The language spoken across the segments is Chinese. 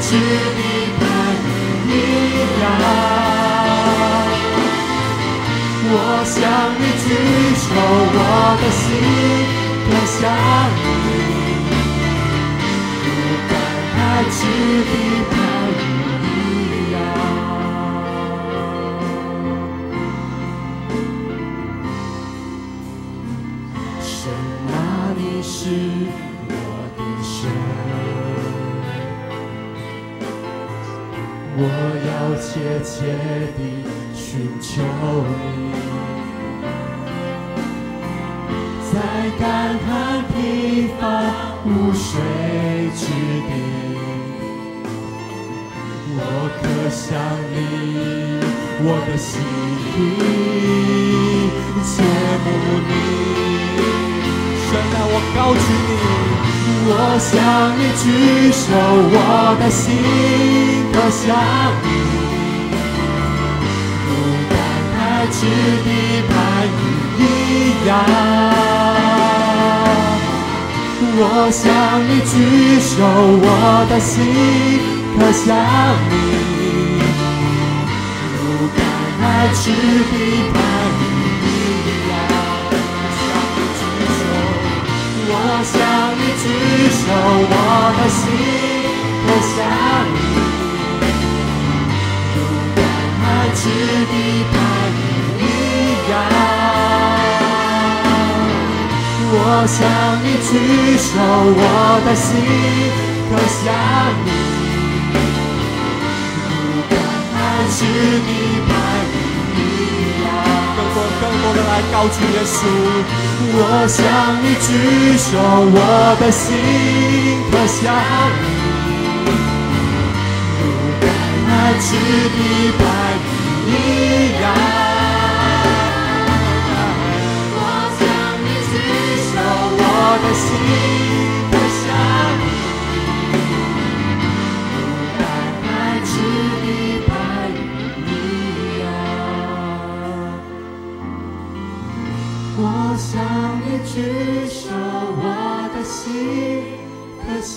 之地盼雨一样。我向你举手，我的心飘向你，如甘海之地我要切切地寻求你，在干旱疲乏无水之地，我可想你，我的心切慕你。神啊，我高举你，我向你举手，我的心可向你，如甘海之地盼雨一样。我向你举手，我的心可向你，如甘海之地盼雨一样。我向你举手，我的心可向你，海之地盼雨一样。我向你举手，我的心可向你，如甘海之地盼雨一样。更多更多的来高举耶稣，我向你举手，我的心可向你，如甘海之地盼雨一样。我向你举手，我的心可向你，如甘海之地盼雨一样。我向你举手，我的心可向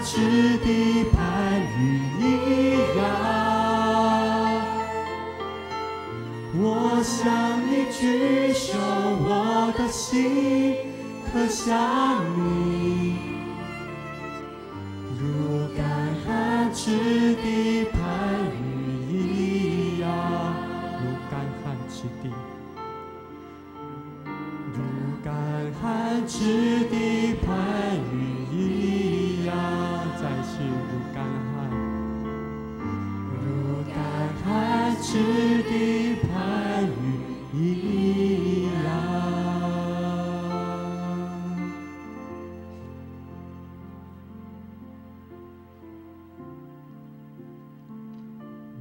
海之地盼雨一样。我向你举手，我的心可向你，旱之地盼雨一样。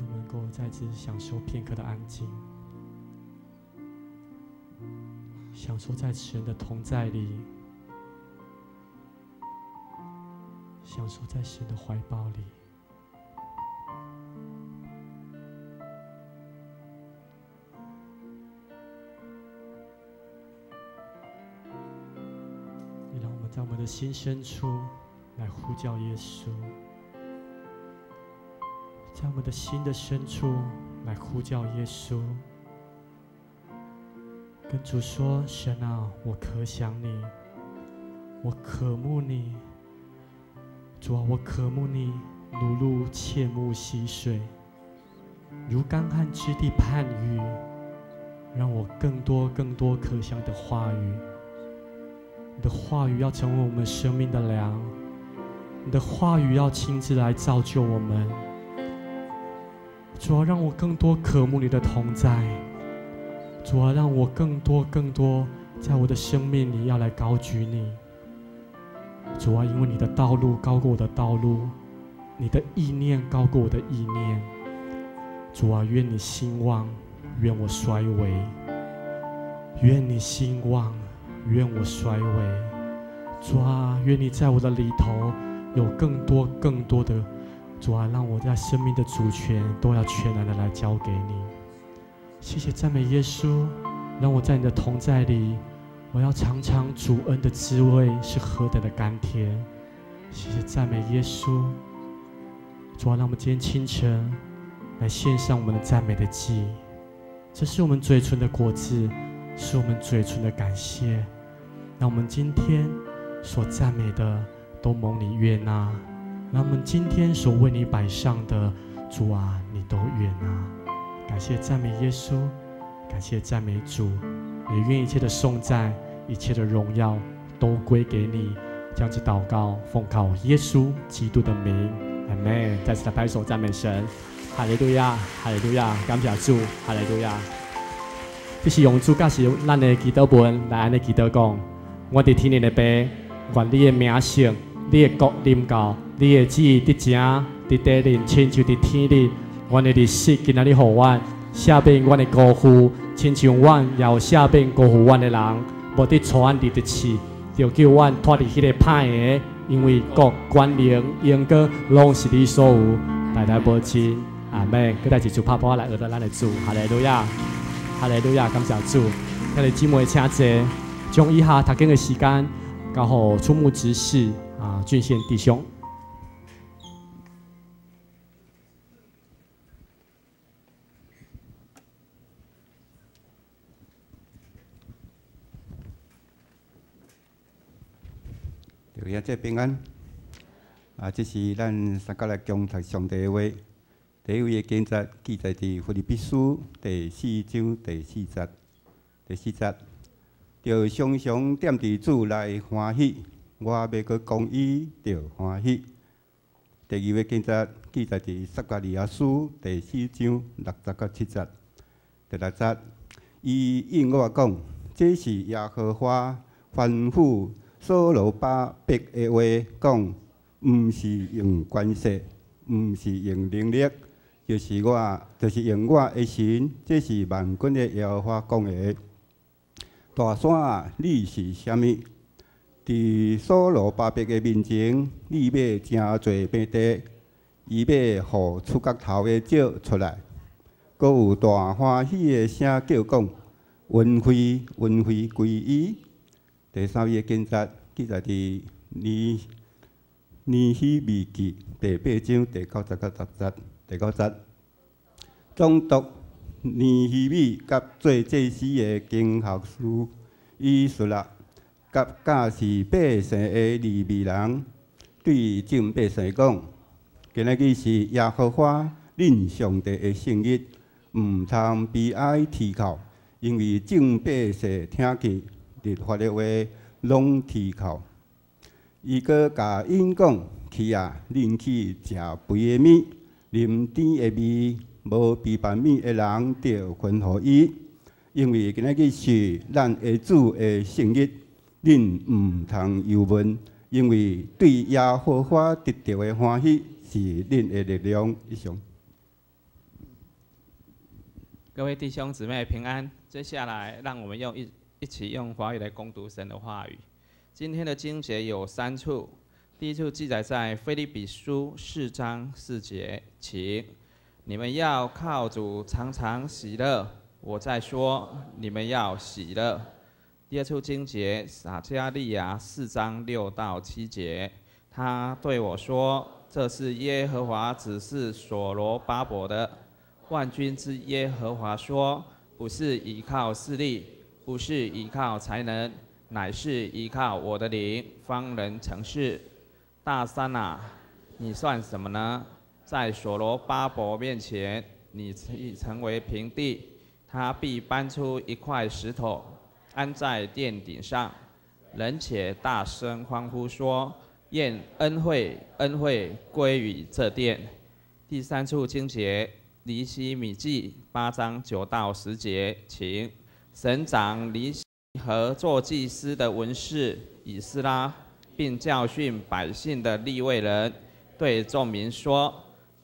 能够再次享受片刻的安静，享受在神的同在里，享受在神的怀抱里。在我们的心深处来呼叫耶稣。在我们的心的深处来呼叫耶稣，跟主说：“神啊，我可想你，我渴慕你。主啊，我渴慕你，如露切慕溪水，如干旱之地盼雨，让我更多更多可想的话语。你的话语要成为我们生命的粮，你的话语要亲自来造就我们。”主啊，让我更多渴慕你的同在。主啊，让我更多更多在我的生命里要来高举你。主啊，因为你的道路高过我的道路，你的意念高过我的意念。主啊，愿你兴旺，愿我衰微；愿你兴旺，愿我衰微。主啊，愿你在我的里头有更多更多的。主啊，让我在生命的主权都要全然的来交给你。谢谢赞美耶稣，让我在你的同在里，我要尝尝主恩的滋味是何等的甘甜。谢谢赞美耶稣。主啊，让我们今天清晨来献上我们的赞美的祭，这是我们嘴唇的果子，是我们嘴唇的感谢。让我们今天所赞美的都蒙你悦纳，让我们今天所为你摆上的主啊，你都悦纳。感谢赞美耶稣，感谢赞美主。也愿一切的颂赞、一切的荣耀都归给你。这样子祷告，奉靠耶稣基督的名，阿门。再次来拍手赞美神，哈利路亚，哈利路亚，感谢主，哈利路亚。这是用主教是咱的祈祷文来安尼祈祷讲：我伫天的爸，愿你的名声、你的国临到，你的旨意伫遮伫地里，亲像伫天里。我的日息今仔日互阮，下边阮的辜负。亲像阮也有下边辜负阮的人，无伫带阮入得去，就叫阮脱离迄个歹的，因为国、官、灵、荣耀拢是你所有，代代保证。阿妹，佮代志就拍拍来，学到咱的主，哈利路亚，哈利路亚，感谢主。咱的姊妹请坐，将以下读经的时间交互出牧执事啊，俊宪弟兄。也这平安啊！这是咱三个来共读上帝的话。第一位的经节记载伫《腓立比书》第四章第四节。第四节，着常常惦伫主来欢喜，我要阁讲伊着欢喜。第二位经节记载伫《撒加利亚书》第四章六十到七节。第六节，伊应我讲，这是耶和华吩咐。所罗巴伯的话讲，毋是用关系，毋是用能力，就是我，就是用我的心。这是万军的耶和华讲的。大山啊，你是虾米？伫所罗巴别的面前，你要真侪病地，伊要互出角头的照出来。阁有大欢喜的声叫讲，云飞，云飞归伊。第三页经节记载伫尼尼希未记第八章第九十到十节，第九节。总督尼希米甲做祭司的经学师伊说啦，甲假是百姓的利未人，对众百姓讲：今仔日是耶和华恁上帝的圣日，毋通悲哀啼哭，因为众百姓听见。立法的话，拢提靠。伊阁甲因讲：去啊，恁去食肥的米，啉甜的味，无比白米的人，着分互伊。因为今仔日是咱的主的圣日，恁毋通忧闷，因为对耶和华得着的欢喜是恁的力量。以上。各位弟兄姊妹平安。接下来，让我们用一。一起用华语来攻读神的话语。今天的经节有三处，第一处记载在菲利比书四章四节，请你们要靠主常常喜乐。我在说，你们要喜乐。第二处经节撒加利亚四章六到七节，他对我说：“这是耶和华指示所罗巴伯的。万军之耶和华说，不是依靠势力。”不是依靠才能，乃是依靠我的灵，方能成事。大山啊，你算什么呢？在所罗巴伯面前，你已成为平地。他必搬出一块石头，安在殿顶上，人且大声欢呼说：愿恩惠恩惠归于这殿。第三处经节，尼西米记八章九到十节，请。省长离和做祭司的文士以斯拉，并教训百姓的立位人，对众民说：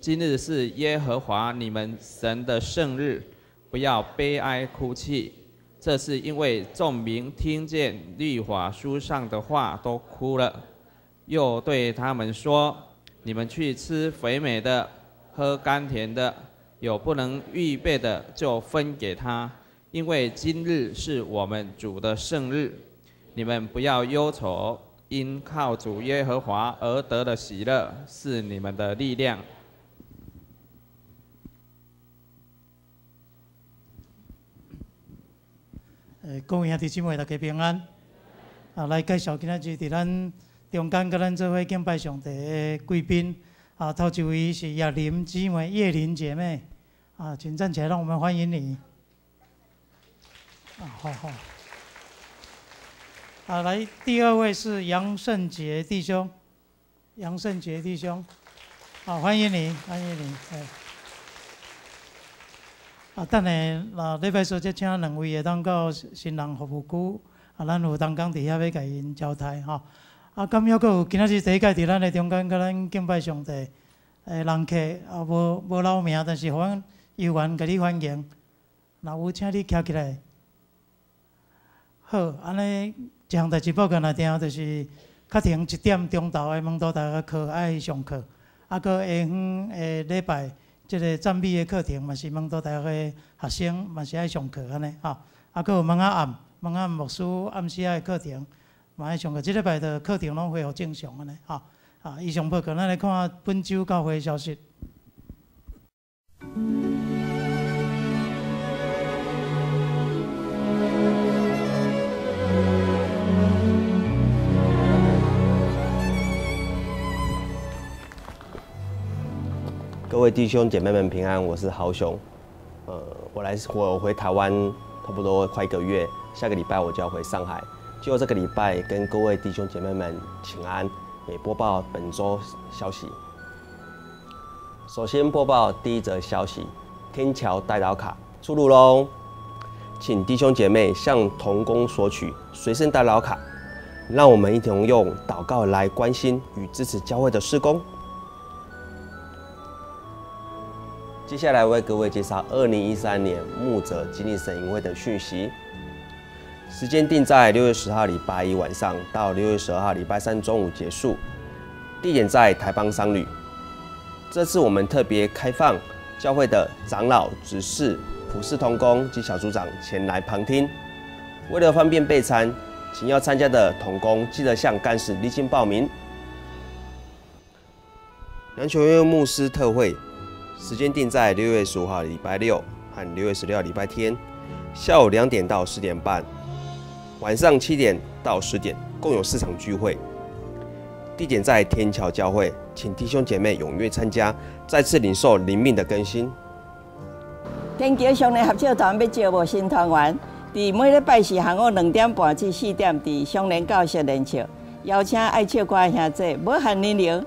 今日是耶和华你们神的圣日，不要悲哀哭泣。这是因为众民听见律法书上的话都哭了。又对他们说：你们去吃肥美的，喝甘甜的，有不能预备的就分给他。因为今日是我们主的圣日，你们不要忧愁，因靠主耶和华而得的喜乐是你们的力量。诶，各位兄弟姊妹，大家平安。啊，来介绍今仔日伫咱中间甲咱做伙敬拜上帝的贵宾。啊，头一位是叶林姊妹、叶林姐妹。啊，请站起来，让我们欢迎你。啊，好好。啊，来，第二位是杨胜杰弟兄。杨胜杰弟兄，好，欢迎你，欢迎你，哎。啊，等下，那礼拜四再请两位会当到新人服务区，啊，咱有当工伫遐要甲因交代吼。啊，咁还阁有今仔日第一届伫咱的中间，甲咱敬拜上帝，诶，人客啊无无留名，但是互阮有缘甲你欢迎。那有请你徛起来。好，安尼项代志报告来听，就是确定一点钟头的门徒大家课爱上课，啊，搁下昏诶礼拜。即个赞美的课程嘛是问到大家学生嘛是爱上课安尼吼，啊，搁有蒙仔暗蒙仔牧师暗时仔的课程嘛爱上课，即礼拜的课程拢恢复正常安尼吼，啊，以上报告咱来看本周教会消息。位弟兄姐妹们平安，我是豪雄。呃，我来我回台湾差不多快一个月，下个礼拜我就要回上海。就这个礼拜跟各位弟兄姐妹们请安，也播报本周消息。首先播报第一则消息：天桥代祷卡出炉喽！请弟兄姐妹向童工索取随身代祷卡，让我们一同用祷告来关心与支持教会的施工。接下来为各位介绍二零一三年牧者经历神营会的讯息，时间定在六月十号礼拜一晚上到六月十二号礼拜三中午结束，地点在台邦商旅。这次我们特别开放教会的长老、执事、普世同工及小组长前来旁听。为了方便备餐，请要参加的同工记得向干事立即报名。篮球院牧师特会。时间定在六月十五号礼拜六和六月十六号礼拜天，下午两点到十点半，晚上七点到十点，共有四场聚会。地点在天桥教会，请弟兄姐妹踊跃参加，再次领受灵命的更新。天桥乡联合唱团要招募新团员，伫每礼拜四下午两点半至四点，伫乡联教室练唱，邀请爱唱歌的兄弟，无限年龄，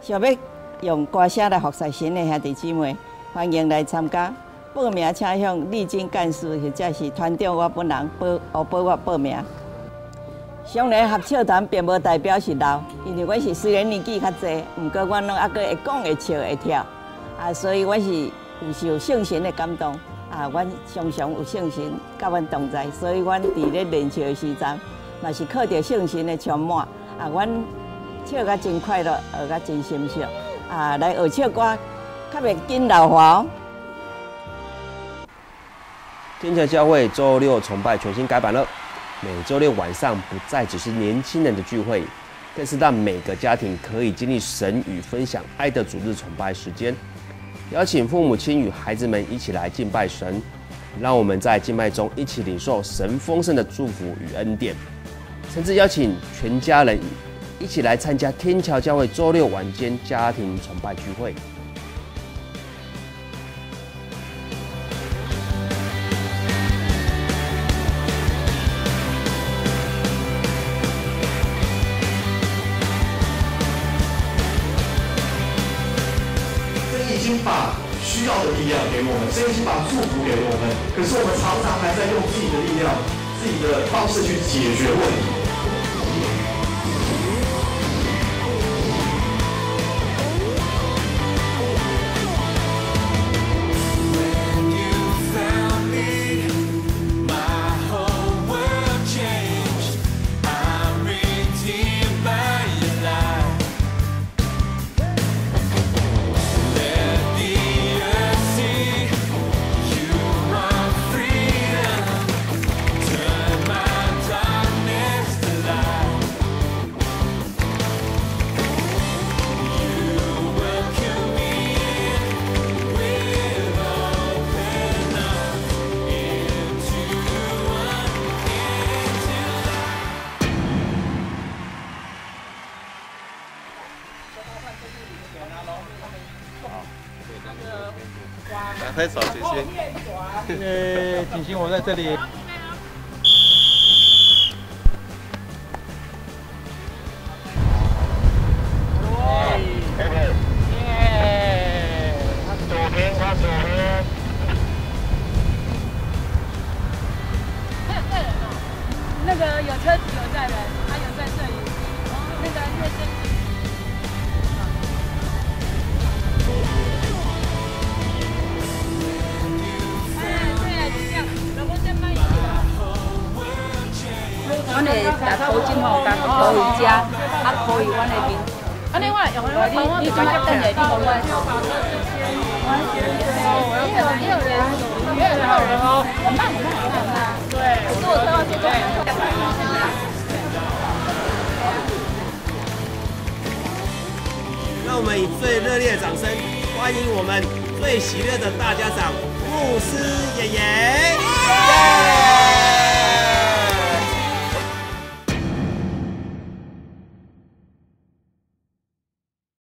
想要。用歌声来服侍神的兄弟姊妹，欢迎来参加。报名请向立经干事或者是团长我本人报，我报我报名。上联合唱团并无代表是老，因为我是虽然年纪较济，毋过我拢还阁会讲会唱会跳，啊，所以我是有受圣神的感动，啊，阮常常有圣神甲阮同在，所以阮伫咧练唱的时阵，嘛是靠着圣神的充满，啊，阮唱甲真快乐，学甲真心笑。啊，来学唱歌，较袂紧老化哦。天桥教会周六崇拜全新改版了，每周六晚上不再只是年轻人的聚会，更是让每个家庭可以经历神与分享爱的主日崇拜时间。邀请父母亲与孩子们一起来敬拜神，让我们在敬拜中一起领受神丰盛的祝福与恩典，甚至邀请全家人。一起来参加天桥教会周六晚间家庭崇拜聚会。神已经把需要的力量给我们，神已经把祝福给我们，可是我们常常还在用自己的力量、自己的方式去解决问题。太少，谢谢。呃，景星，我在这里。啊，另外，你你怎么等下你帮我？也有也有人，也有人哦，很棒很棒很棒。对，坐车要坐让我们以最热烈的掌声欢迎我们最喜悦的大家长牧师爷爷。